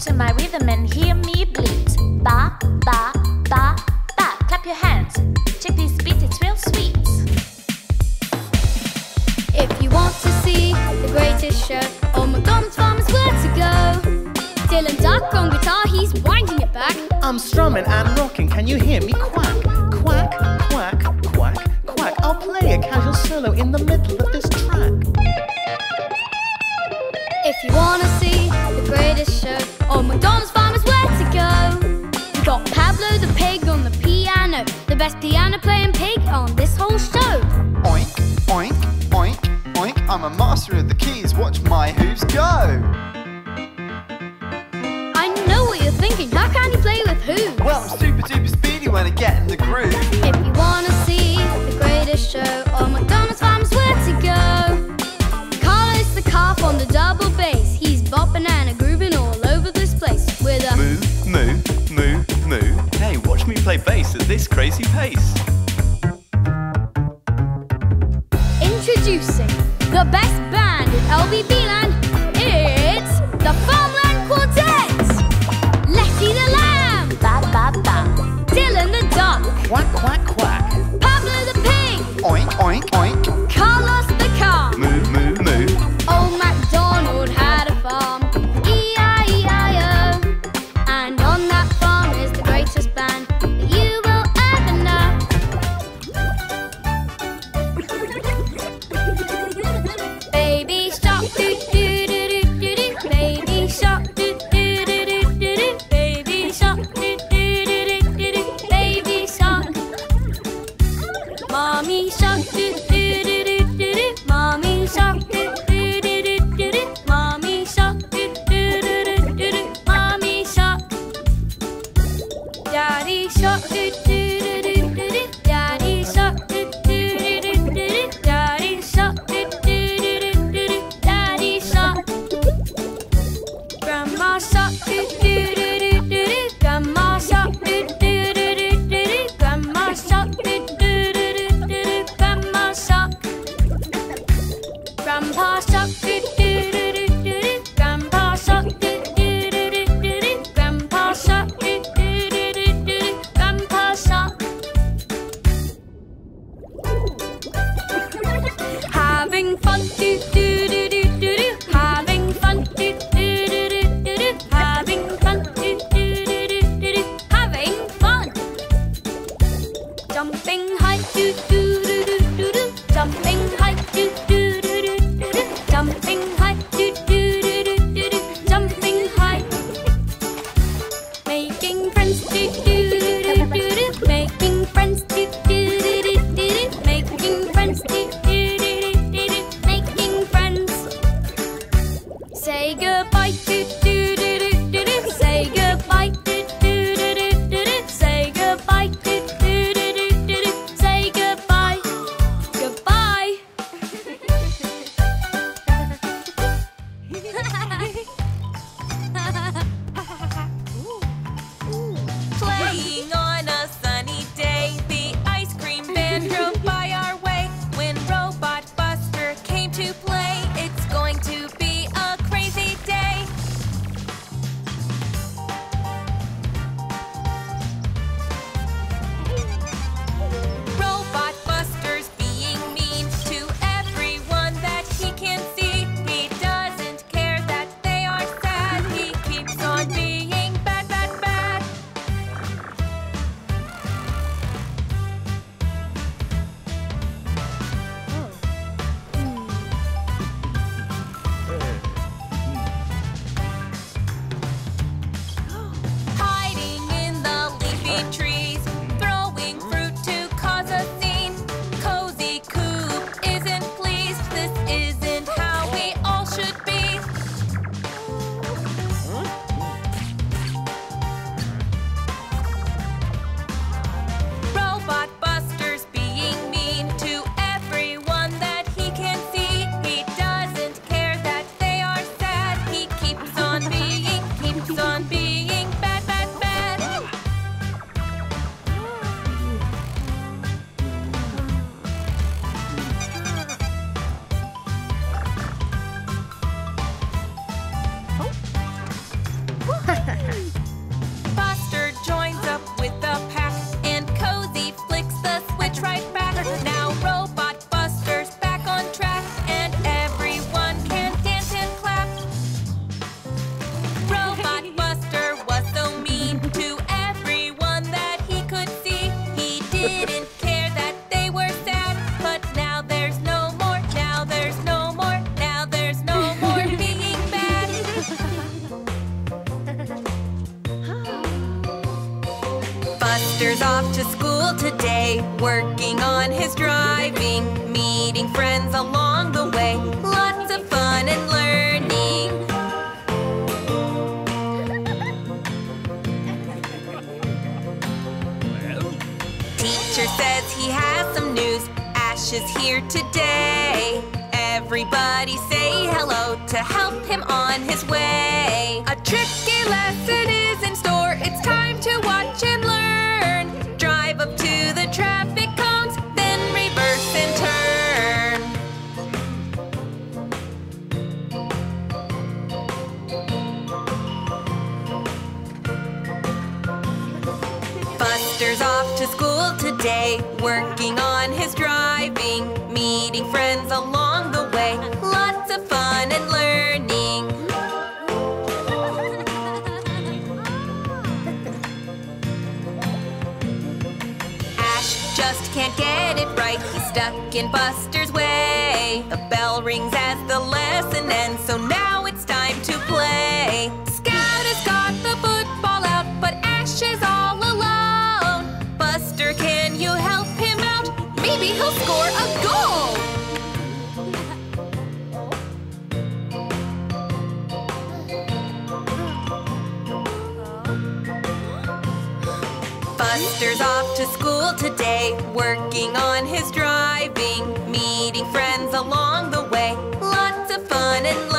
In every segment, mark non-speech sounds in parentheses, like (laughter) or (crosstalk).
to my this crazy pace. Buster's way. The bell rings as the lesson ends, so now Buster's off to school today, working on his driving, meeting friends along the way. Lots of fun and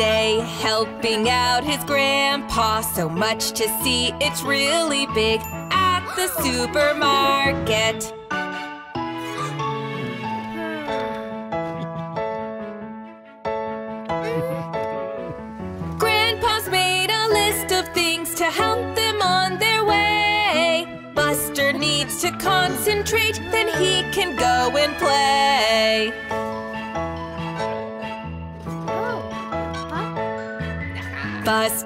today, helping out his grandpa. So much to see, it's really big at the supermarket. Grandpa's made a list of things to help them on their way. Buster needs to concentrate, then he can go and play.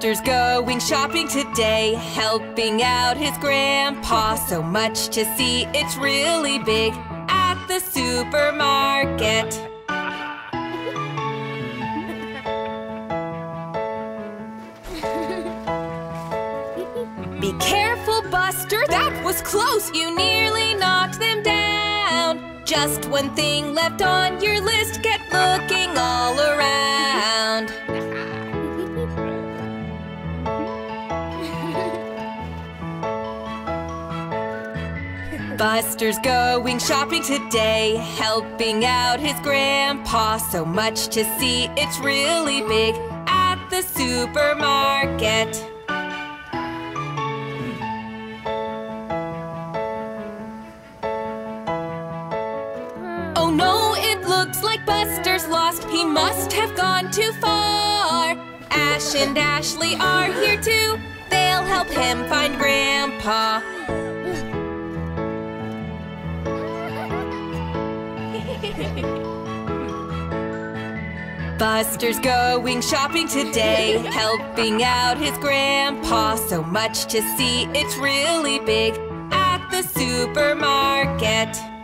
Buster's going shopping today, helping out his grandpa. So much to see, it's really big at the supermarket. Be careful, Buster, that was close. You nearly knocked them down. Just one thing left on your list, get looking all around. Buster's going shopping today, helping out his grandpa. So much to see, it's really big at the supermarket. Oh no, it looks like Buster's lost. He must have gone too far. Ash and Ashley are here too. They'll help him find Grandpa. Buster's going shopping today, helping out his grandpa. So much to see, it's really big at the supermarket.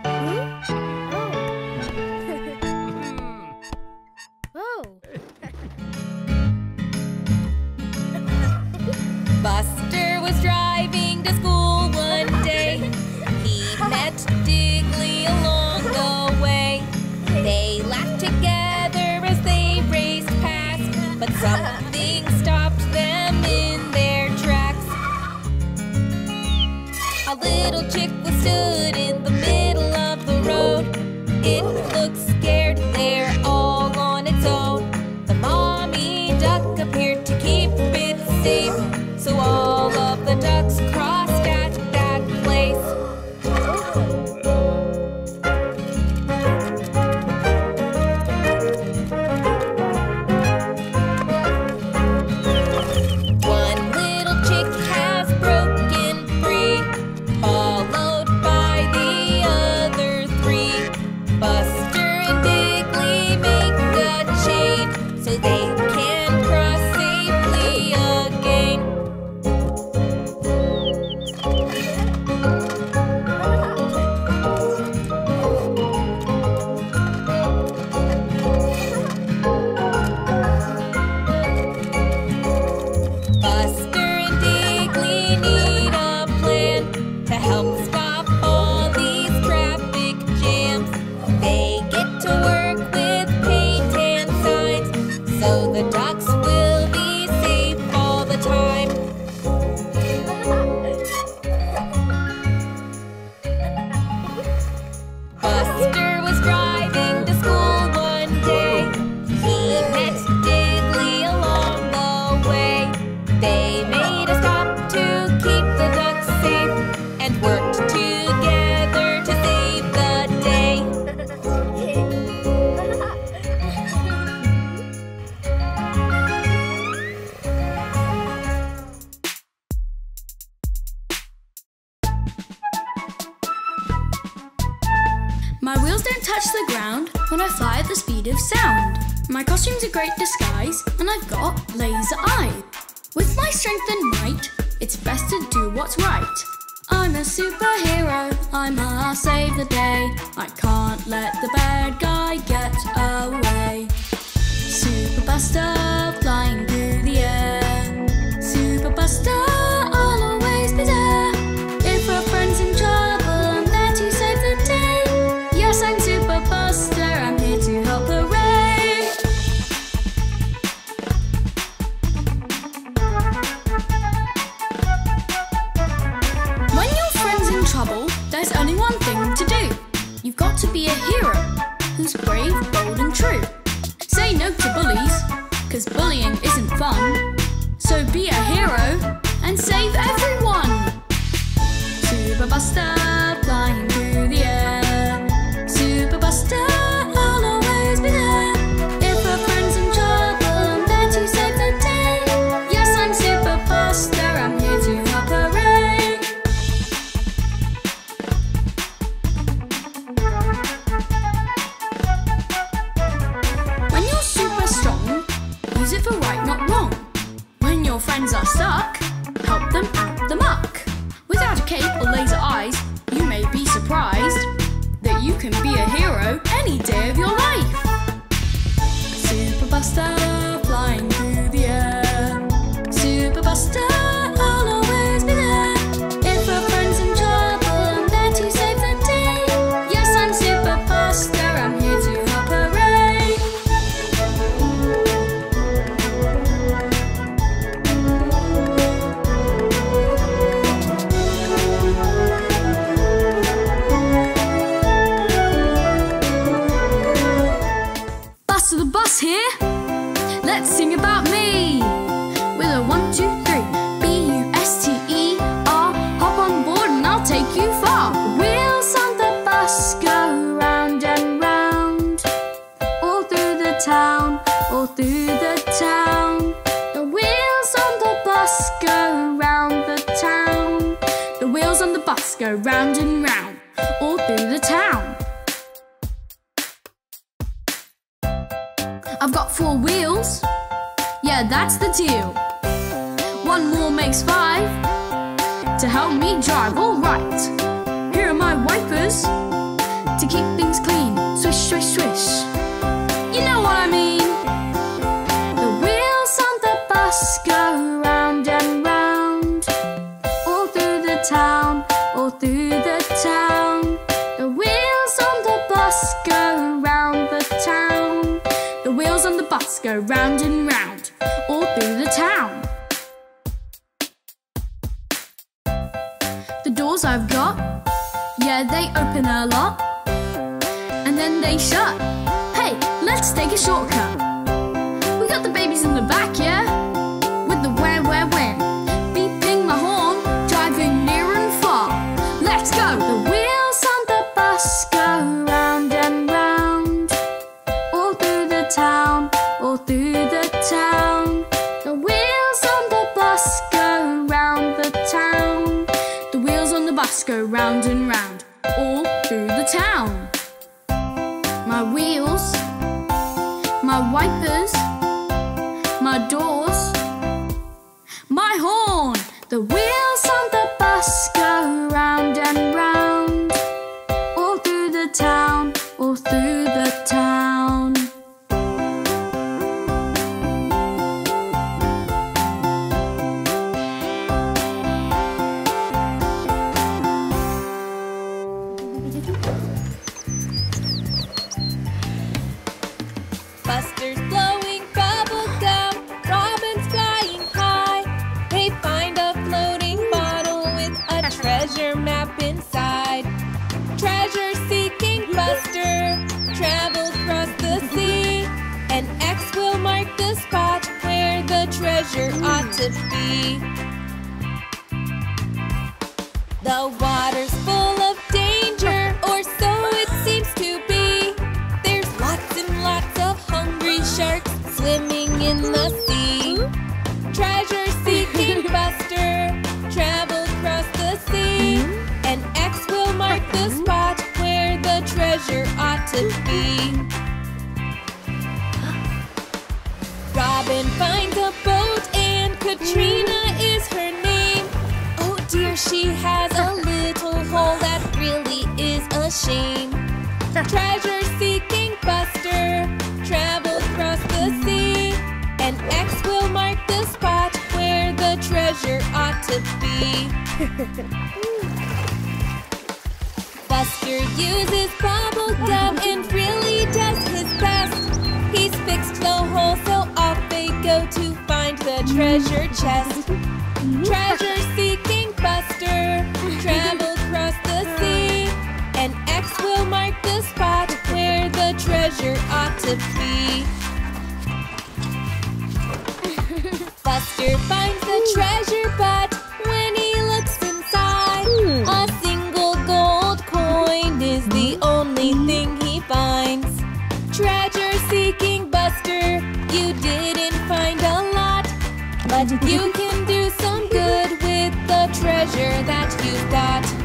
faster. I've got, yeah, they open a lot and then they shut. Hey, let's take a shortcut. We got the babies in the back, yeah? Treasure ought to be. The water's full of danger, or so it seems to be. There's lots and lots of hungry sharks swimming in the sea. Treasure seeking (laughs) Buster travel across the sea. An X will mark the spot where the treasure ought to be. Robin finds a and Katrina is her name. Oh dear, she has a little hole that really is a shame. Treasure seeking Buster travels across the sea. An X will mark the spot where the treasure ought to be. (laughs) Buster uses bubble gum and really does his best. He's fixed the hole, so off they go to treasure chest. Treasure seeking Buster travels across the sea. An X will mark the spot where the treasure ought to be. Buster finds the treasure, that got.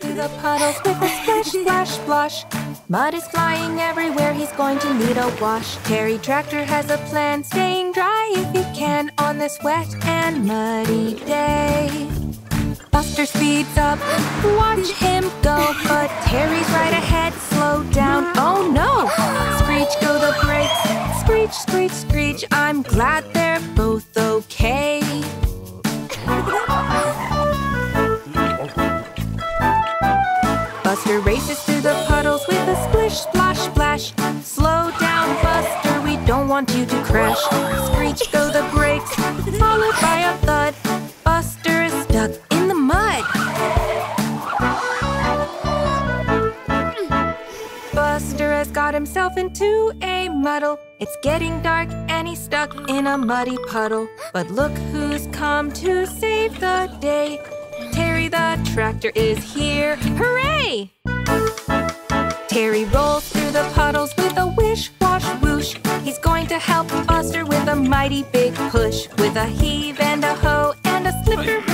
through the puddles with a splash, splash, splosh. Mud is flying everywhere, he's going to need a wash. Terry Tractor has a plan, staying dry if he can on this wet and muddy day. Buster speeds up, watch him go, but Terry's right ahead, slow down, oh no! Screech go the brakes, screech, screech, screech, I'm glad they're both okay. Buster races through the puddles with a splish, splash, splash. Slow down, Buster, we don't want you to crash. Screech go the brakes, followed by a thud. Buster is stuck in the mud. Buster has got himself into a muddle. It's getting dark and he's stuck in a muddy puddle. But look who's come to save the day. The tractor is here. Hooray! Terry rolls through the puddles with a wish, wash, whoosh. He's going to help Buster with a mighty big push. With a heave and a hoe and a slipper,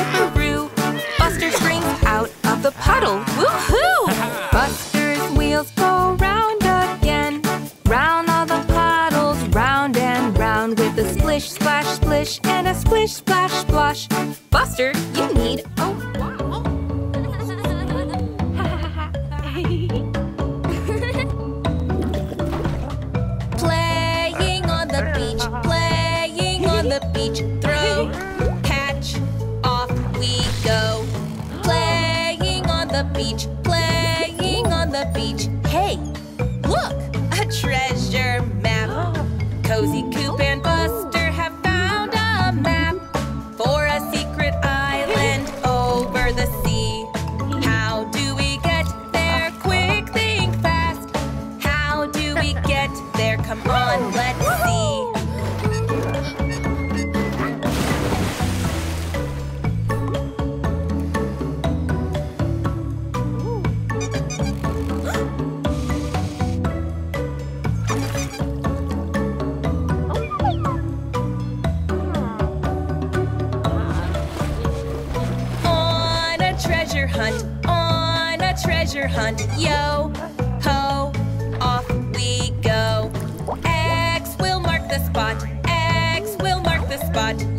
spot,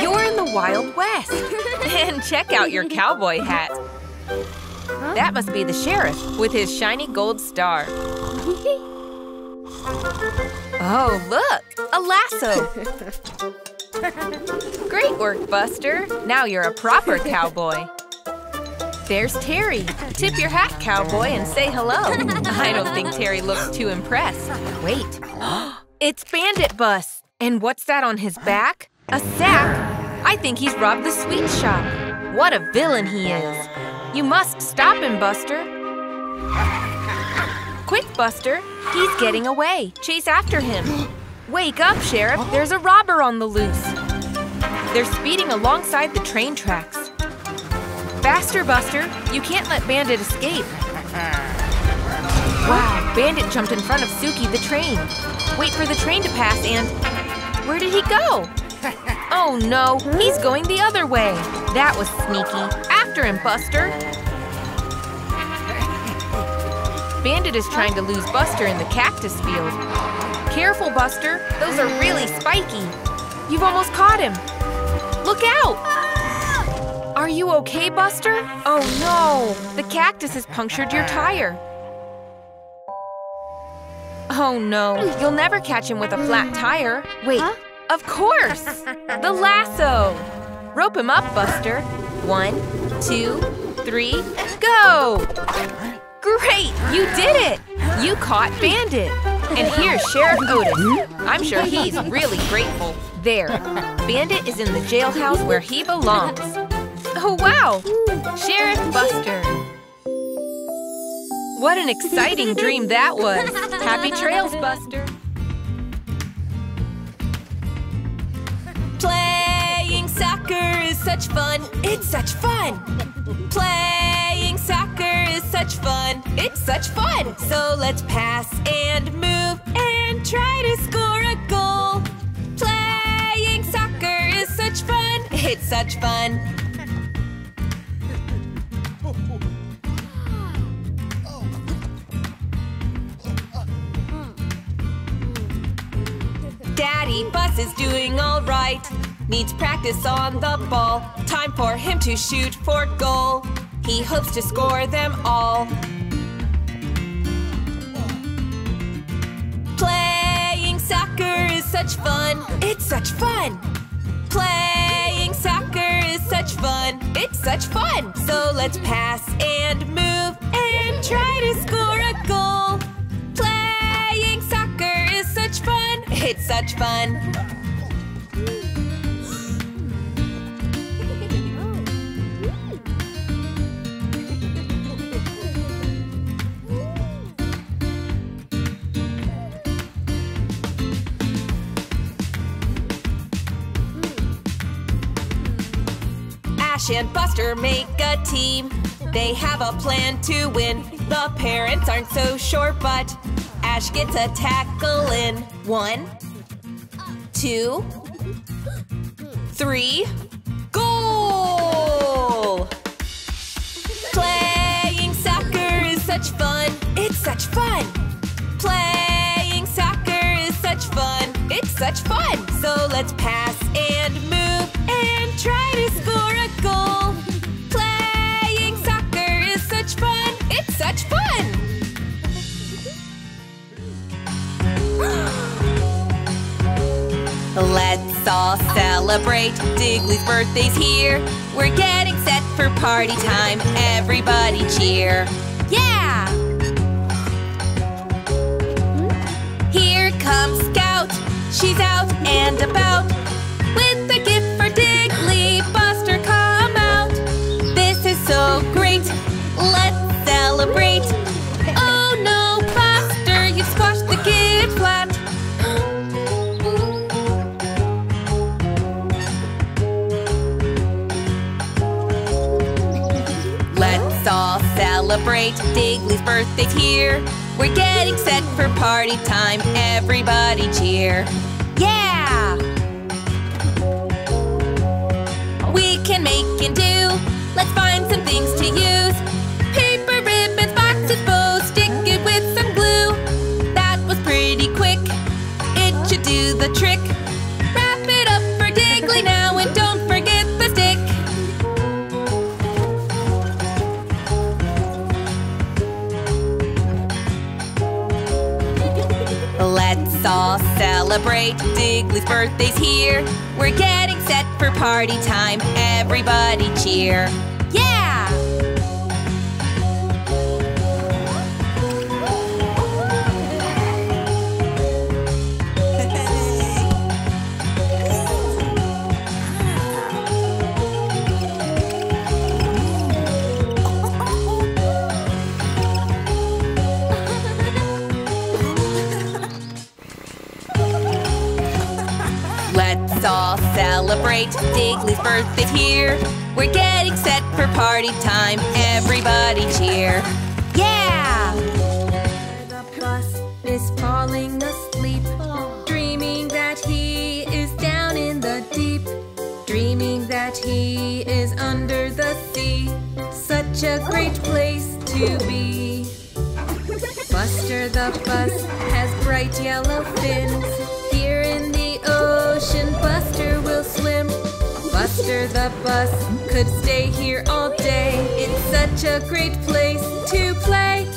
You're in the Wild West. (laughs) and check out your cowboy hat. That must be the sheriff with his shiny gold star. Oh, look, a lasso. Great work, Buster. Now you're a proper cowboy. There's Terry. Tip your hat, cowboy, and say hello. I don't think Terry looks too impressed. Wait. (gasps) It's Bandit Bus. And what's that on his back? A sack? I think he's robbed the sweet shop. What a villain he is. You must stop him, Buster. Quick, Buster. He's getting away. Chase after him. Wake up, Sheriff. There's a robber on the loose. They're speeding alongside the train tracks. Faster, Buster. You can't let Bandit escape. Wow, Bandit jumped in front of Suki the train. Wait for the train to pass and. Where did he go? (laughs) Oh no, he's going the other way. That was sneaky. After him, Buster. Bandit is trying to lose Buster in the cactus field. Careful, Buster. Those are really spiky. You've almost caught him. Look out! Are you okay, Buster? Oh no! The cactus has punctured your tire. Oh no, you'll never catch him with a flat tire. Wait, of course! The lasso! Rope him up, Buster. One, two, three, go! Great, you did it! You caught Bandit. And here's Sheriff Otis. I'm sure he's really grateful. There, Bandit is in the jailhouse where he belongs. Oh wow, Sheriff Buster. What an exciting dream that was. Happy trails, Buster. Such fun. It's such fun. Playing soccer is such fun. It's such fun. So let's pass and move and try to score a goal. Playing soccer is such fun. It's such fun. Daddy Bus is doing all right. Needs practice on the ball. Time for him to shoot for goal. He hopes to score them all. Playing soccer is such fun. It's such fun. Playing soccer is such fun. It's such fun. So let's pass and move and try to score a goal. Playing soccer is such fun. It's such fun. And Buster make a team. They have a plan to win. The parents aren't so sure, but Ash gets a tackle in. One, two, three, goal! Playing soccer is such fun. It's such fun. Playing soccer is such fun. It's such fun. So let's pass and move and try to score a goal. Playing soccer is such fun. It's such fun. Let's all celebrate. Digley's birthday's here. We're getting set for party time. Everybody cheer. Yeah! Here comes Scout. She's out and about. With a gift for Digley, Buster, come out. This is so great. Let's celebrate. Oh no, Buster, you've squashed the kid flat. Let's all celebrate. Digley's birthday's here. We're getting set for party time. Everybody cheer. Yeah! We can make and do. Let's find some things to use. Paper, stick it with some glue. That was pretty quick. It should do the trick. Celebrate. Digley's birthday's here. We're getting set for party time. Everybody cheer. celebrate Digley's birthday here. We're getting set for party time. Everybody cheer. Yeah! The bus is falling asleep, dreaming that he is down in the deep, dreaming that he is under the sea. Such a great place to be. Buster the bus has bright yellow fins. the bus. Could stay here all day. It's such a great place to play.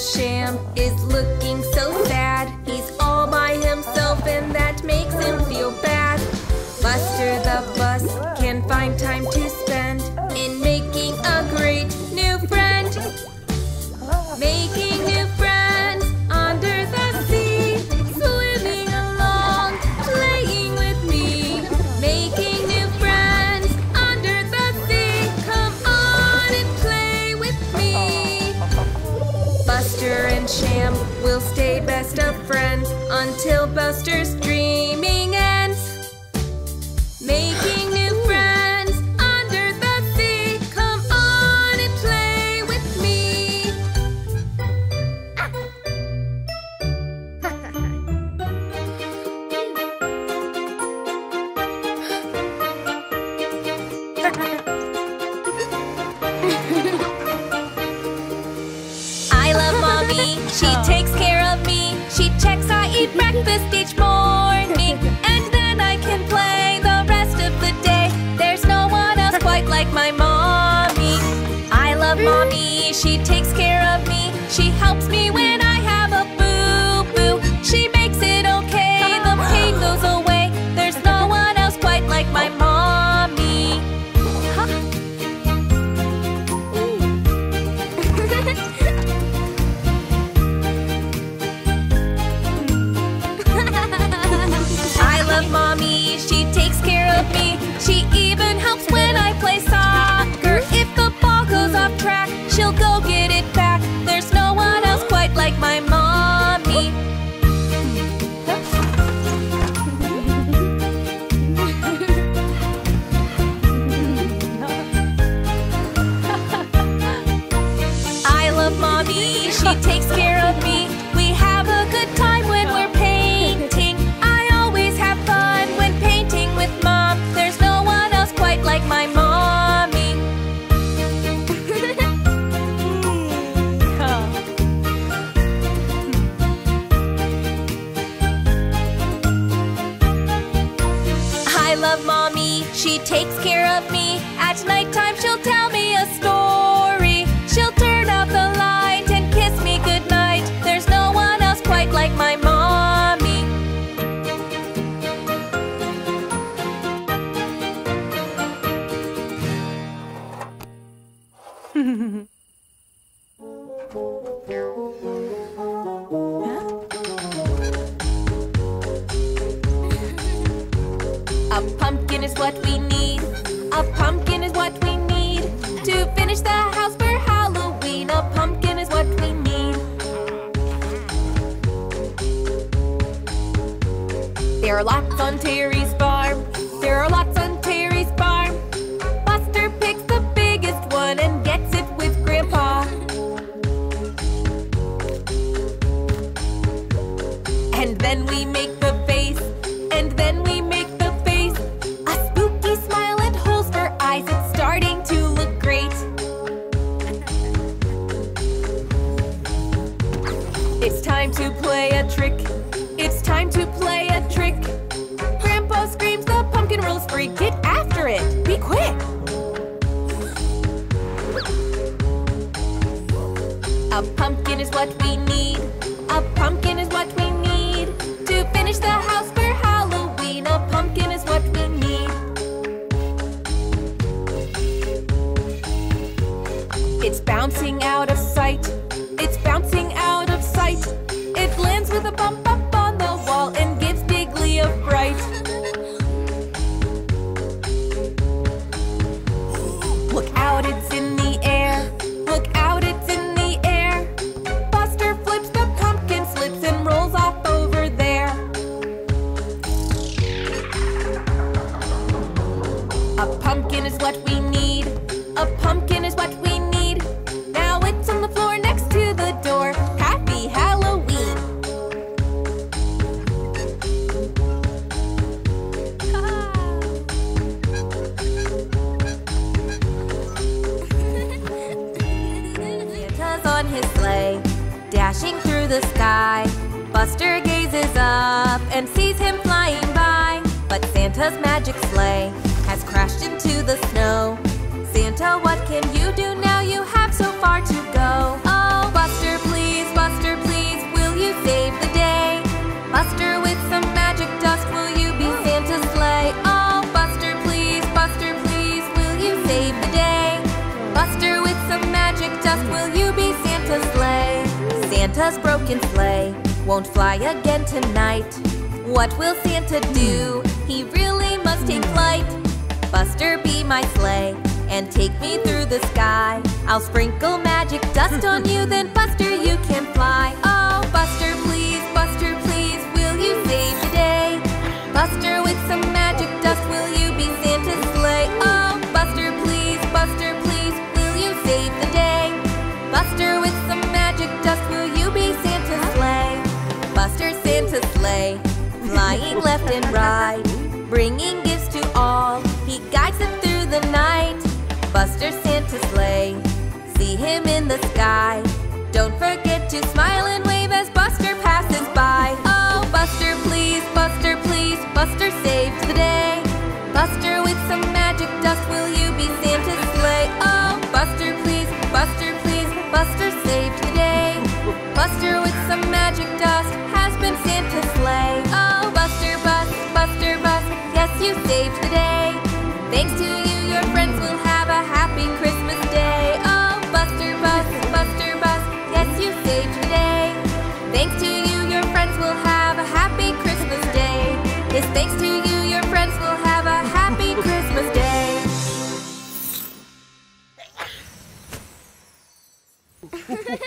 Sham is looking so A pumpkin is what we need. A pumpkin is what we need. To finish the house for Halloween, a pumpkin is what we need. There are lots on Terry's farm. and ride, bringing gifts to all. He guides them through the night. Buster Santa's sleigh, see him in the sky. Don't forget to smile and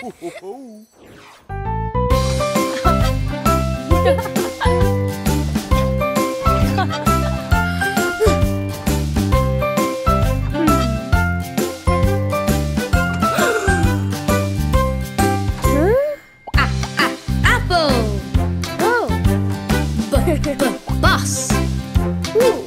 ho, ho. bus. Ooh.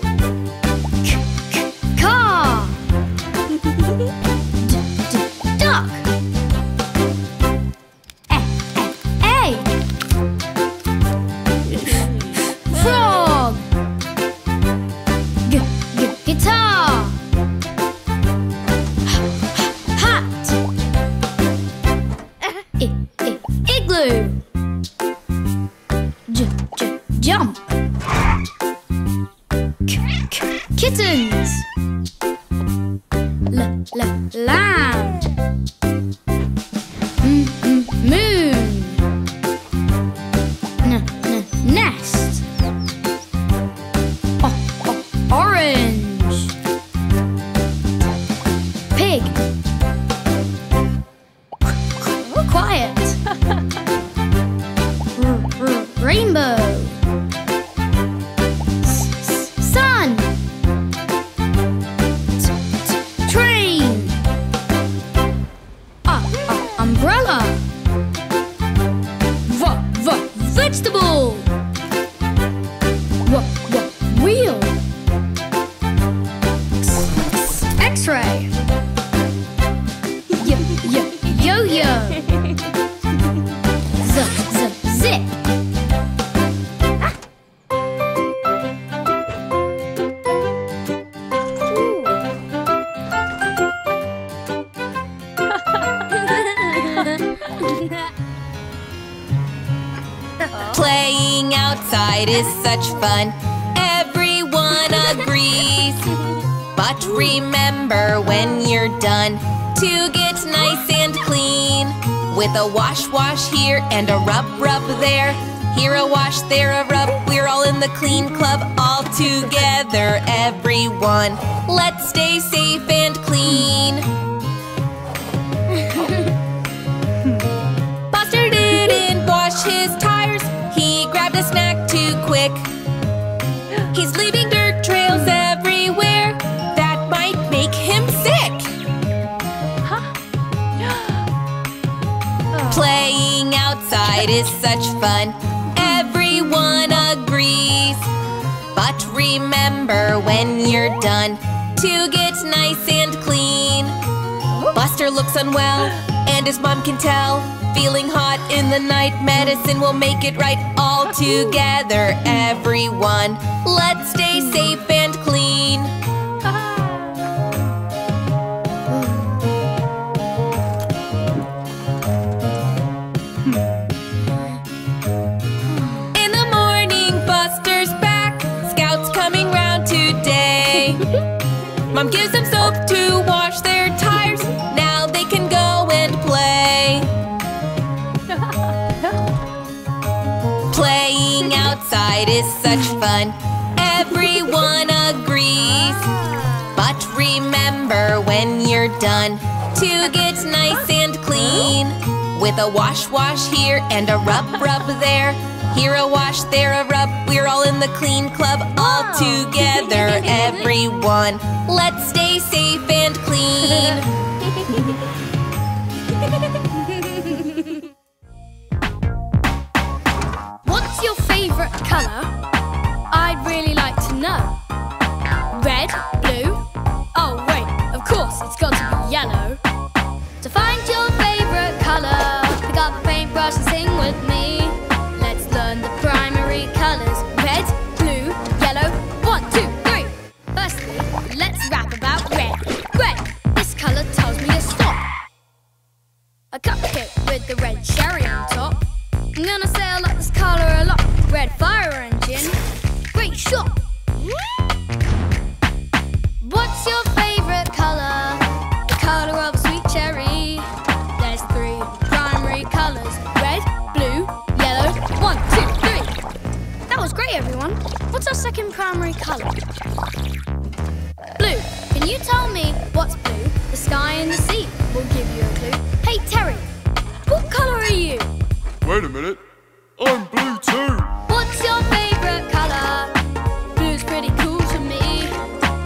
is such fun. Everyone agrees. But remember when you're done to get nice and clean. With a wash wash here and a rub rub there. Here a wash, there a rub. We're all in the clean club, all together, everyone. Let's stay safe and clean. He's leaving dirt trails everywhere. That might make him sick. Huh? (gasps) Playing outside is such fun. Everyone agrees. But remember when you're done to get nice and clean. Buster looks unwell, and his mom can tell, feeling hot in the night, medicine will make it right. All together, everyone, let's stay safe to get nice and clean. With a wash wash here and a rub rub there. Here a wash, there a rub. We're all in the clean club all together, (laughs) everyone. Let's stay safe and clean. (laughs) color? Blue. Can you tell me what's blue? The sky and the sea will give you a clue. Hey, Terry, what color are you? Wait a minute. I'm blue too. What's your favorite color? Blue's pretty cool to me.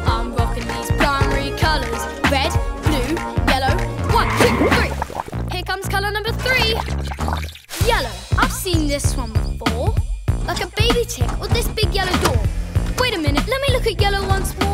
I'm rocking these primary colors red, blue, yellow. One, two, three. Here comes color number three yellow. I've seen this one look at yellow once more.